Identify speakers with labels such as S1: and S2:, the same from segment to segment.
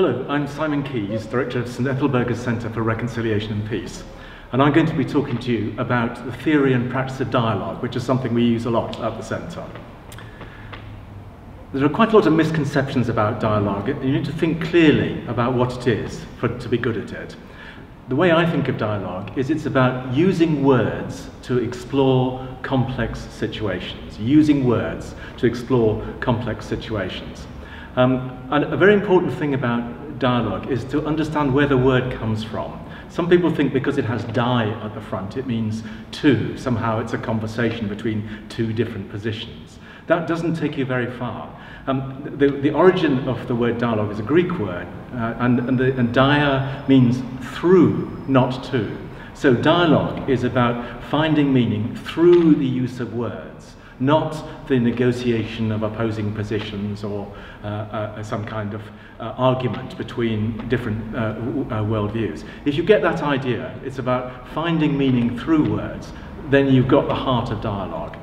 S1: Hello, I'm Simon Keyes, Director of St Ethelburga's Centre for Reconciliation and Peace. And I'm going to be talking to you about the theory and practice of dialogue, which is something we use a lot at the Centre. There are quite a lot of misconceptions about dialogue. You need to think clearly about what it is for, to be good at it. The way I think of dialogue is it's about using words to explore complex situations, using words to explore complex situations. Um, and a very important thing about dialogue is to understand where the word comes from. Some people think because it has die at the front, it means two. Somehow it's a conversation between two different positions. That doesn't take you very far. Um, the, the origin of the word dialogue is a Greek word, uh, and, and, the, and dia means through, not to. So dialogue is about finding meaning through the use of words not the negotiation of opposing positions or uh, uh, some kind of uh, argument between different uh, uh, worldviews. If you get that idea, it's about finding meaning through words, then you've got the heart of dialogue.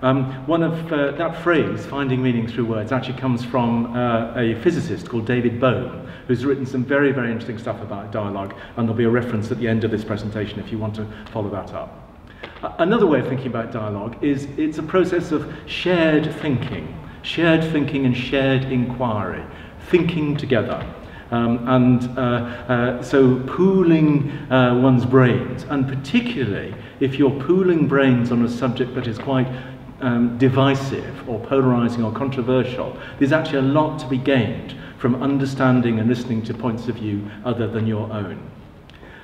S1: Um, one of uh, that phrase, finding meaning through words, actually comes from uh, a physicist called David Bohm, who's written some very, very interesting stuff about dialogue, and there'll be a reference at the end of this presentation if you want to follow that up. Another way of thinking about dialogue is it's a process of shared thinking, shared thinking and shared inquiry, thinking together. Um, and uh, uh, so pooling uh, one's brains, and particularly if you're pooling brains on a subject that is quite um, divisive or polarizing or controversial, there's actually a lot to be gained from understanding and listening to points of view other than your own.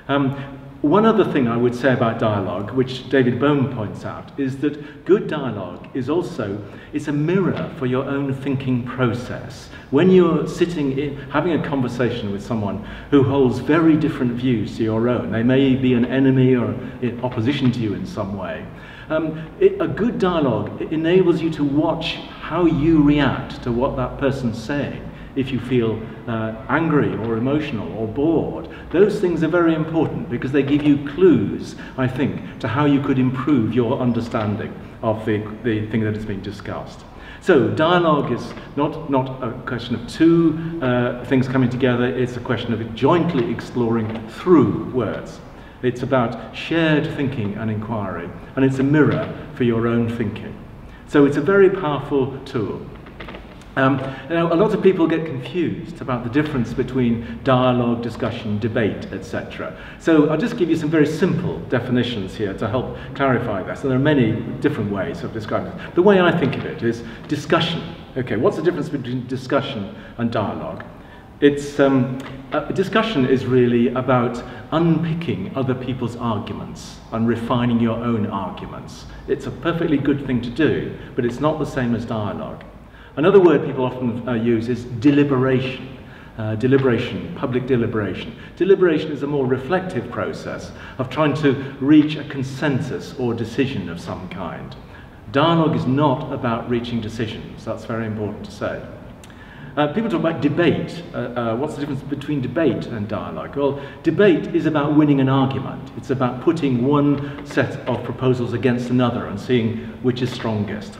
S1: Um, one other thing I would say about dialogue, which David Bohm points out, is that good dialogue is also it's a mirror for your own thinking process. When you're sitting in, having a conversation with someone who holds very different views to your own, they may be an enemy or in opposition to you in some way. Um, it, a good dialogue enables you to watch how you react to what that person's saying if you feel uh, angry or emotional or bored. Those things are very important because they give you clues, I think, to how you could improve your understanding of the, the thing that has been discussed. So dialogue is not, not a question of two uh, things coming together, it's a question of jointly exploring through words. It's about shared thinking and inquiry, and it's a mirror for your own thinking. So it's a very powerful tool. Um, now, a lot of people get confused about the difference between dialogue, discussion, debate, etc. So I'll just give you some very simple definitions here to help clarify this. And there are many different ways of describing it. The way I think of it is discussion. Okay, what's the difference between discussion and dialogue? It's, um, discussion is really about unpicking other people's arguments and refining your own arguments. It's a perfectly good thing to do, but it's not the same as dialogue. Another word people often uh, use is deliberation. Uh, deliberation, public deliberation. Deliberation is a more reflective process of trying to reach a consensus or decision of some kind. Dialogue is not about reaching decisions, that's very important to say. Uh, people talk about debate. Uh, uh, what's the difference between debate and dialogue? Well, debate is about winning an argument. It's about putting one set of proposals against another and seeing which is strongest.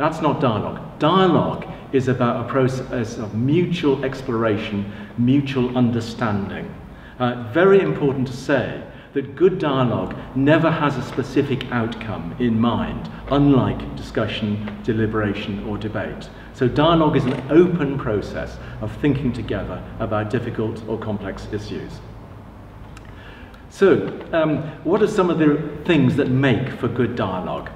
S1: That's not dialogue. Dialogue is about a process of mutual exploration, mutual understanding. Uh, very important to say that good dialogue never has a specific outcome in mind, unlike discussion, deliberation, or debate. So dialogue is an open process of thinking together about difficult or complex issues. So, um, what are some of the things that make for good dialogue?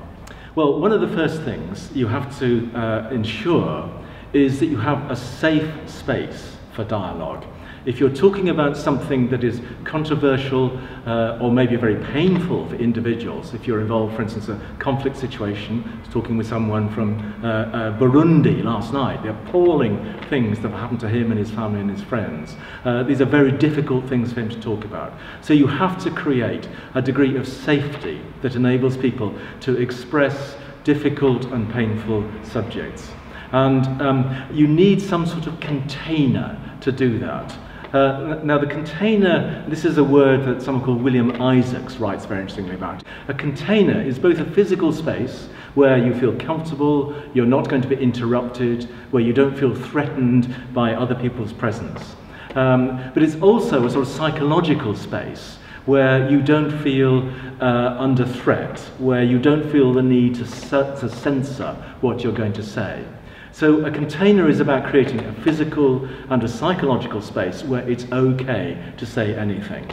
S1: Well, one of the first things you have to uh, ensure is that you have a safe space for dialogue. If you're talking about something that is controversial uh, or maybe very painful for individuals, if you're involved, for instance, a conflict situation, I was talking with someone from uh, uh, Burundi last night, the appalling things that have happened to him and his family and his friends. Uh, these are very difficult things for him to talk about. So you have to create a degree of safety that enables people to express difficult and painful subjects. And um, you need some sort of container to do that. Uh, now, the container, this is a word that someone called William Isaacs writes very interestingly about. A container is both a physical space where you feel comfortable, you're not going to be interrupted, where you don't feel threatened by other people's presence. Um, but it's also a sort of psychological space where you don't feel uh, under threat, where you don't feel the need to, to censor what you're going to say. So a container is about creating a physical and a psychological space where it's okay to say anything.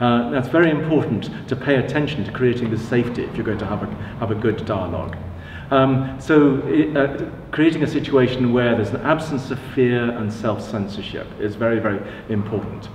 S1: Uh, that's very important to pay attention to creating the safety if you're going to have a, have a good dialogue. Um, so it, uh, creating a situation where there's an absence of fear and self-censorship is very, very important.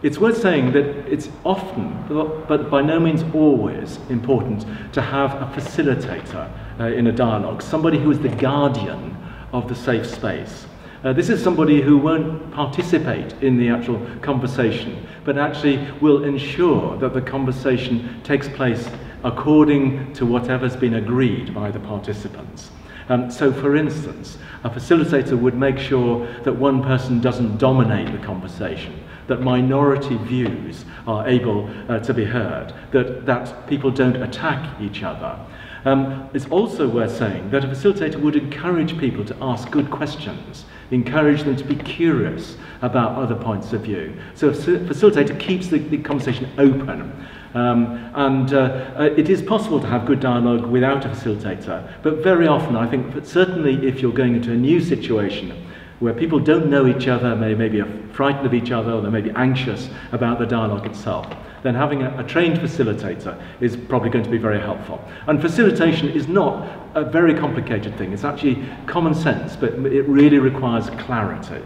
S1: It's worth saying that it's often, but by no means always, important to have a facilitator uh, in a dialogue, somebody who is the guardian of the safe space. Uh, this is somebody who won't participate in the actual conversation, but actually will ensure that the conversation takes place according to whatever's been agreed by the participants. Um, so, for instance, a facilitator would make sure that one person doesn't dominate the conversation, that minority views are able uh, to be heard, that, that people don't attack each other. Um, it's also worth saying that a facilitator would encourage people to ask good questions, encourage them to be curious about other points of view. So a facilitator keeps the, the conversation open. Um, and uh, uh, it is possible to have good dialogue without a facilitator, but very often I think that certainly if you're going into a new situation where people don't know each other, they may, be frightened of each other, or they may be anxious about the dialogue itself, then having a, a trained facilitator is probably going to be very helpful. And facilitation is not a very complicated thing. It's actually common sense, but it really requires clarity.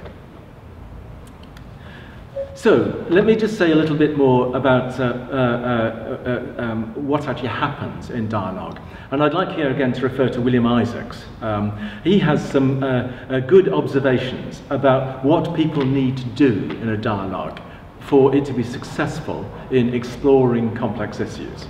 S1: So, let me just say a little bit more about uh, uh, uh, uh um, what actually happens in dialogue. And I'd like here again to refer to William Isaacs. Um, he has some uh, uh, good observations about what people need to do in a dialogue for it to be successful in exploring complex issues.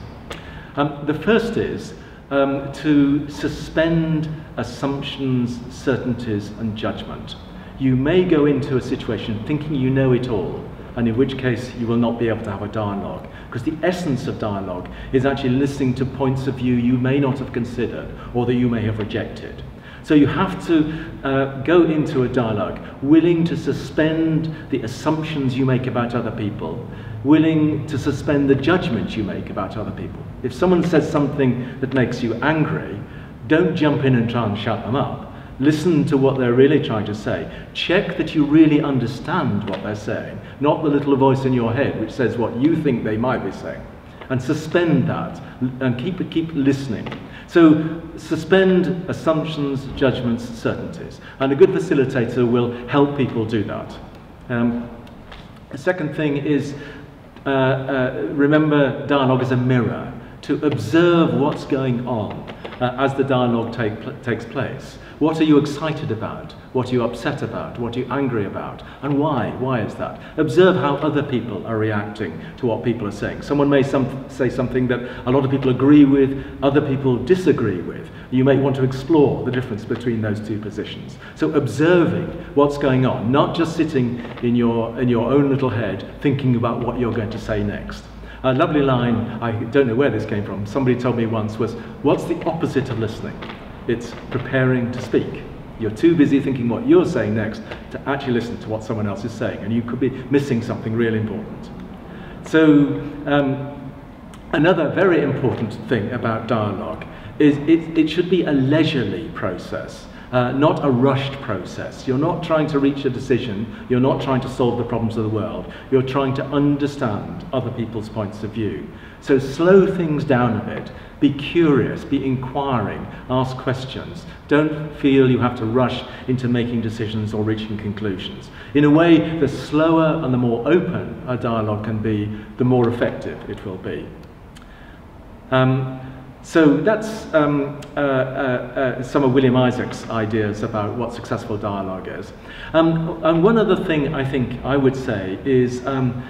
S1: Um, the first is um, to suspend assumptions, certainties, and judgment. You may go into a situation thinking you know it all, and in which case you will not be able to have a dialogue. Because the essence of dialogue is actually listening to points of view you may not have considered or that you may have rejected. So you have to uh, go into a dialogue willing to suspend the assumptions you make about other people, willing to suspend the judgments you make about other people. If someone says something that makes you angry, don't jump in and try and shut them up. Listen to what they're really trying to say. Check that you really understand what they're saying, not the little voice in your head which says what you think they might be saying. And suspend that and keep, keep listening. So suspend assumptions, judgments, certainties. And a good facilitator will help people do that. Um, the second thing is uh, uh, remember dialogue is a mirror to observe what's going on uh, as the dialogue take, pl takes place. What are you excited about? What are you upset about? What are you angry about? And why? Why is that? Observe how other people are reacting to what people are saying. Someone may some, say something that a lot of people agree with, other people disagree with. You may want to explore the difference between those two positions. So observing what's going on, not just sitting in your, in your own little head thinking about what you're going to say next. A lovely line, I don't know where this came from, somebody told me once was, what's the opposite of listening? It's preparing to speak. You're too busy thinking what you're saying next to actually listen to what someone else is saying, and you could be missing something really important. So, um, another very important thing about dialogue is it, it should be a leisurely process. Uh, not a rushed process. You're not trying to reach a decision, you're not trying to solve the problems of the world, you're trying to understand other people's points of view. So slow things down a bit, be curious, be inquiring, ask questions. Don't feel you have to rush into making decisions or reaching conclusions. In a way, the slower and the more open a dialogue can be, the more effective it will be. Um, so that's um, uh, uh, uh, some of William Isaacs' ideas about what successful dialogue is. Um, and one other thing I think I would say is um,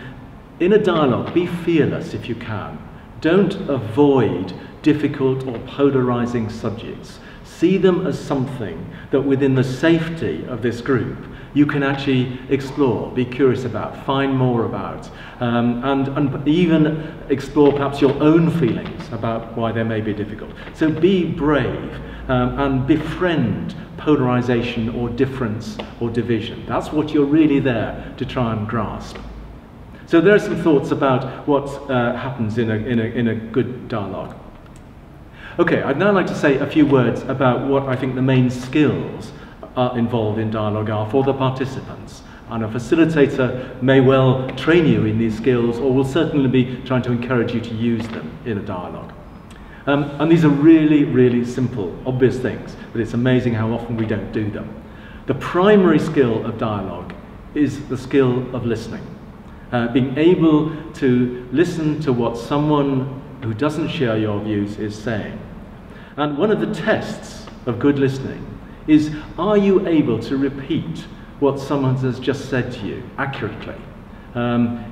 S1: in a dialogue, be fearless if you can. Don't avoid difficult or polarizing subjects. See them as something that within the safety of this group you can actually explore, be curious about, find more about, um, and, and even explore perhaps your own feelings about why they may be difficult. So be brave um, and befriend polarization or difference or division. That's what you're really there to try and grasp. So there are some thoughts about what uh, happens in a, in, a, in a good dialogue. Okay, I'd now like to say a few words about what I think the main skills are involved in dialogue are for the participants. And a facilitator may well train you in these skills or will certainly be trying to encourage you to use them in a dialogue. Um, and these are really, really simple, obvious things, but it's amazing how often we don't do them. The primary skill of dialogue is the skill of listening. Uh, being able to listen to what someone who doesn't share your views is saying. And one of the tests of good listening is are you able to repeat what someone has just said to you accurately? Um,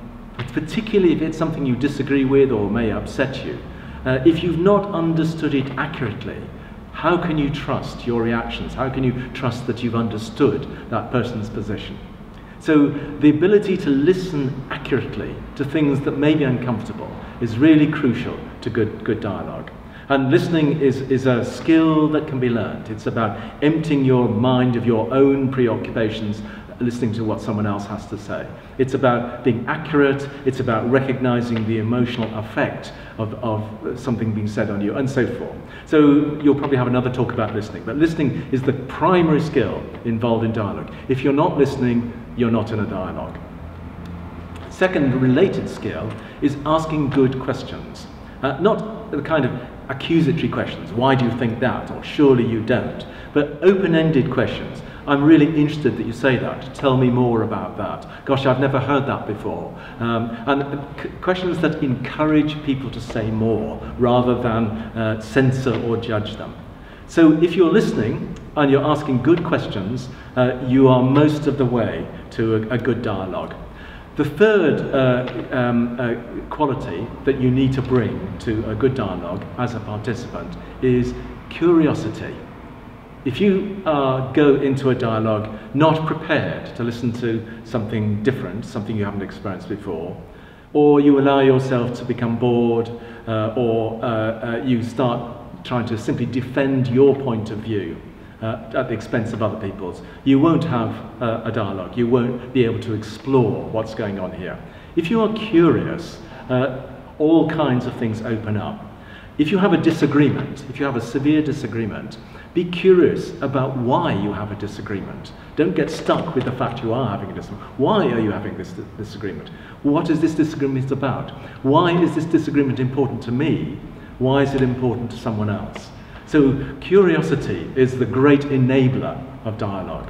S1: particularly if it's something you disagree with or may upset you. Uh, if you've not understood it accurately, how can you trust your reactions? How can you trust that you've understood that person's position? So the ability to listen accurately to things that may be uncomfortable is really crucial to good, good dialogue. And listening is, is a skill that can be learned. It's about emptying your mind of your own preoccupations, listening to what someone else has to say. It's about being accurate, it's about recognizing the emotional effect of, of something being said on you, and so forth. So you'll probably have another talk about listening, but listening is the primary skill involved in dialogue. If you're not listening, you're not in a dialogue. Second related skill is asking good questions. Uh, not the kind of accusatory questions, why do you think that, or surely you don't, but open-ended questions. I'm really interested that you say that. Tell me more about that. Gosh, I've never heard that before. Um, and questions that encourage people to say more rather than uh, censor or judge them. So if you're listening and you're asking good questions, uh, you are most of the way to a, a good dialogue. The third uh, um, uh, quality that you need to bring to a good dialogue as a participant is curiosity. If you uh, go into a dialogue not prepared to listen to something different, something you haven't experienced before, or you allow yourself to become bored, uh, or uh, uh, you start trying to simply defend your point of view uh, at the expense of other people's, you won't have uh, a dialogue. You won't be able to explore what's going on here. If you are curious, uh, all kinds of things open up. If you have a disagreement, if you have a severe disagreement, be curious about why you have a disagreement. Don't get stuck with the fact you are having a disagreement. Why are you having this disagreement? What is this disagreement about? Why is this disagreement important to me? Why is it important to someone else? So curiosity is the great enabler of dialogue.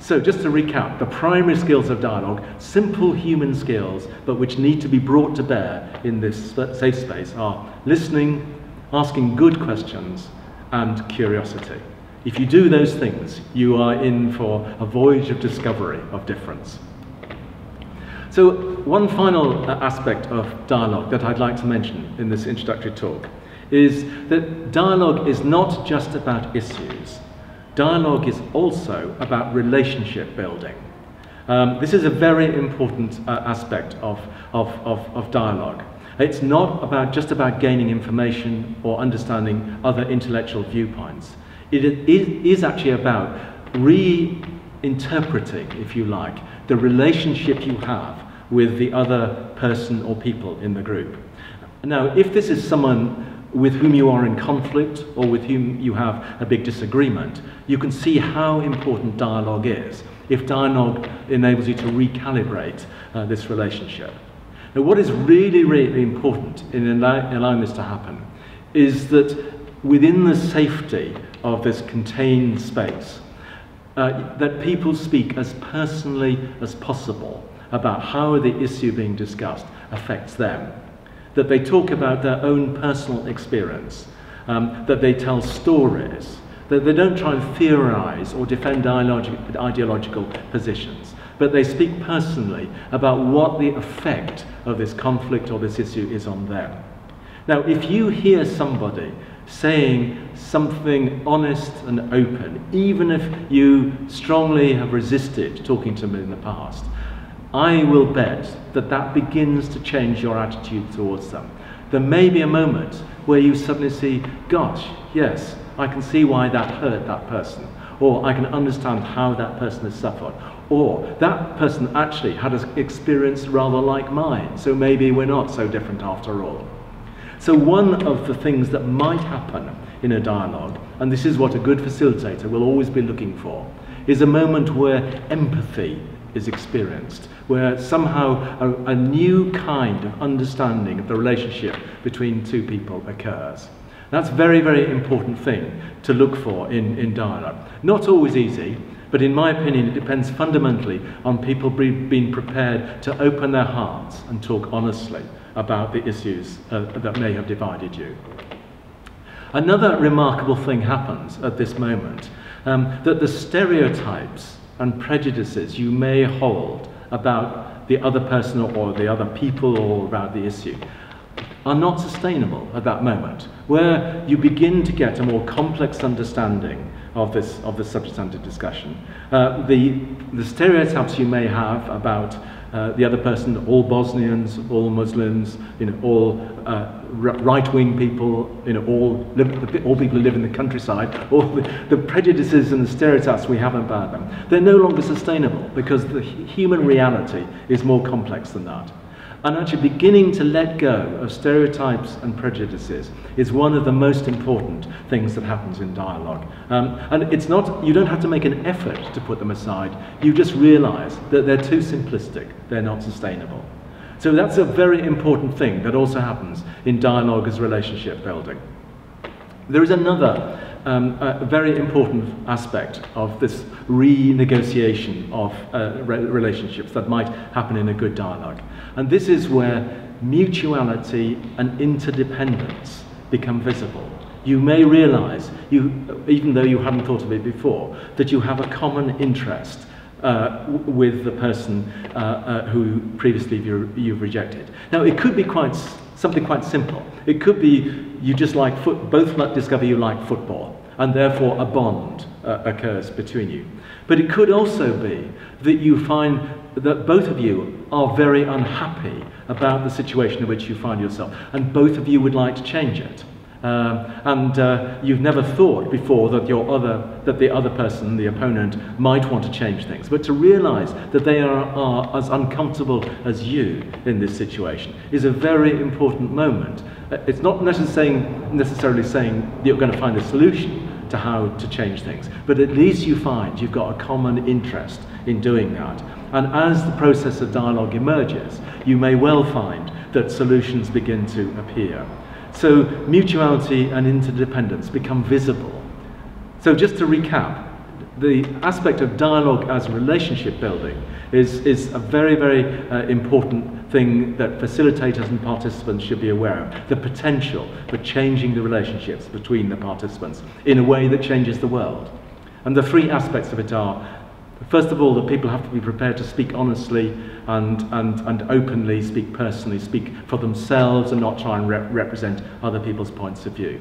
S1: So just to recap, the primary skills of dialogue, simple human skills, but which need to be brought to bear in this safe space are listening, asking good questions, and curiosity. If you do those things, you are in for a voyage of discovery of difference. So one final uh, aspect of dialogue that I'd like to mention in this introductory talk is that dialogue is not just about issues. Dialogue is also about relationship building. Um, this is a very important uh, aspect of, of, of, of dialogue. It's not about just about gaining information or understanding other intellectual viewpoints. It is actually about reinterpreting, if you like, the relationship you have with the other person or people in the group. Now, if this is someone with whom you are in conflict or with whom you have a big disagreement, you can see how important dialogue is if dialogue enables you to recalibrate uh, this relationship. Now, what is really, really important in allowing this to happen is that within the safety of this contained space, uh, that people speak as personally as possible about how the issue being discussed affects them. That they talk about their own personal experience, um, that they tell stories, that they don't try and theorize or defend ideological positions, but they speak personally about what the effect of this conflict or this issue is on them. Now, if you hear somebody saying something honest and open, even if you strongly have resisted talking to them in the past, I will bet that that begins to change your attitude towards them. There may be a moment where you suddenly see, gosh, yes, I can see why that hurt that person. or I can understand how that person has suffered, or that person actually had an experience rather like mine, so maybe we're not so different after all. So, one of the things that might happen in a dialogue, and this is what a good facilitator will always be looking for, is a moment where empathy is experienced, where somehow a, a, new kind of understanding of the relationship between two people occurs. That's a very, very important thing to look for in, in dialogue. Not always easy, but in my opinion, it depends fundamentally on people be, being prepared to open their hearts and talk honestly about the issues uh, that may have divided you. Another remarkable thing happens at this moment um, that the stereotypes and prejudices you may hold about the other person or the other people or about the issue are not sustainable at that moment, where you begin to get a more complex understanding of this of the subject under discussion. Uh, the, the stereotypes you may have about uh, the other person, all Bosnians, all Muslims, you know, all uh, right-wing people, you know, all, live, all people who live in the countryside, all the, the prejudices and the stereotypes we have about them, they're no longer sustainable because the human reality is more complex than that. And actually beginning to let go of stereotypes and prejudices is one of the most important things that happens in dialogue. Um, and it's not, you don't have to make an effort to put them aside. You just realize that they're too simplistic. They're not sustainable. So that's a very important thing that also happens in dialogue as relationship building. There is another um, a very important aspect of this renegotiation of uh, re relationships that might happen in a good dialogue. And this is where mutuality and interdependence become visible. You may realize, you, even though you hadn't thought of it before, that you have a common interest uh, with the person uh, uh, who previously you, you've rejected. Now, it could be quite something quite simple. It could be you just like foot, both discover you like football, and therefore a bond uh, occurs between you. But it could also be that you find that both of you are very unhappy about the situation in which you find yourself, and both of you would like to change it. Um, and uh, you've never thought before that your other, that the other person, the opponent, might want to change things. But to realise that they are, are as uncomfortable as you in this situation is a very important moment. Uh, it's not necessarily saying, necessarily saying you're going to find a solution to how to change things, but at least you find you've got a common interest in doing that. And as the process of dialogue emerges, you may well find that solutions begin to appear. So mutuality and interdependence become visible. So just to recap, the aspect of dialogue as relationship building is, is a very, very uh, important thing that facilitators and participants should be aware of. The potential for changing the relationships between the participants in a way that changes the world. And the three aspects of it are First of all, that people have to be prepared to speak honestly and, and, and openly, speak personally, speak for themselves and not try and rep represent other people's points of view.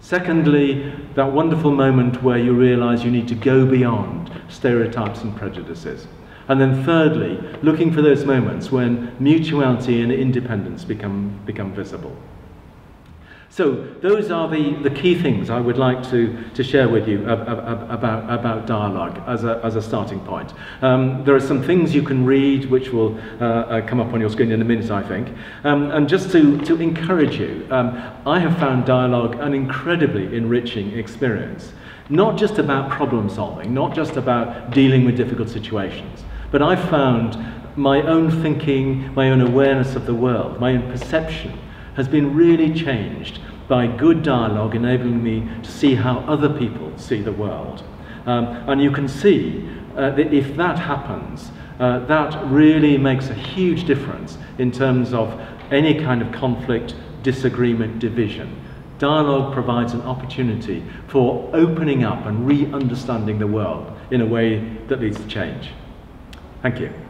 S1: Secondly, that wonderful moment where you realize you need to go beyond stereotypes and prejudices. And then thirdly, looking for those moments when mutuality and independence become, become visible. So those are the, the key things I would like to, to share with you about, about dialogue as a, as a starting point. Um, there are some things you can read which will uh, uh, come up on your screen in a minute, I think. Um, and just to, to encourage you, um, I have found dialogue an incredibly enriching experience. Not just about problem solving, not just about dealing with difficult situations, but I've found my own thinking, my own awareness of the world, my own perception has been really changed by good dialogue enabling me to see how other people see the world. Um, and you can see uh, that if that happens, uh, that really makes a huge difference in terms of any kind of conflict, disagreement, division. Dialogue provides an opportunity for opening up and re-understanding the world in a way that leads to change. Thank you.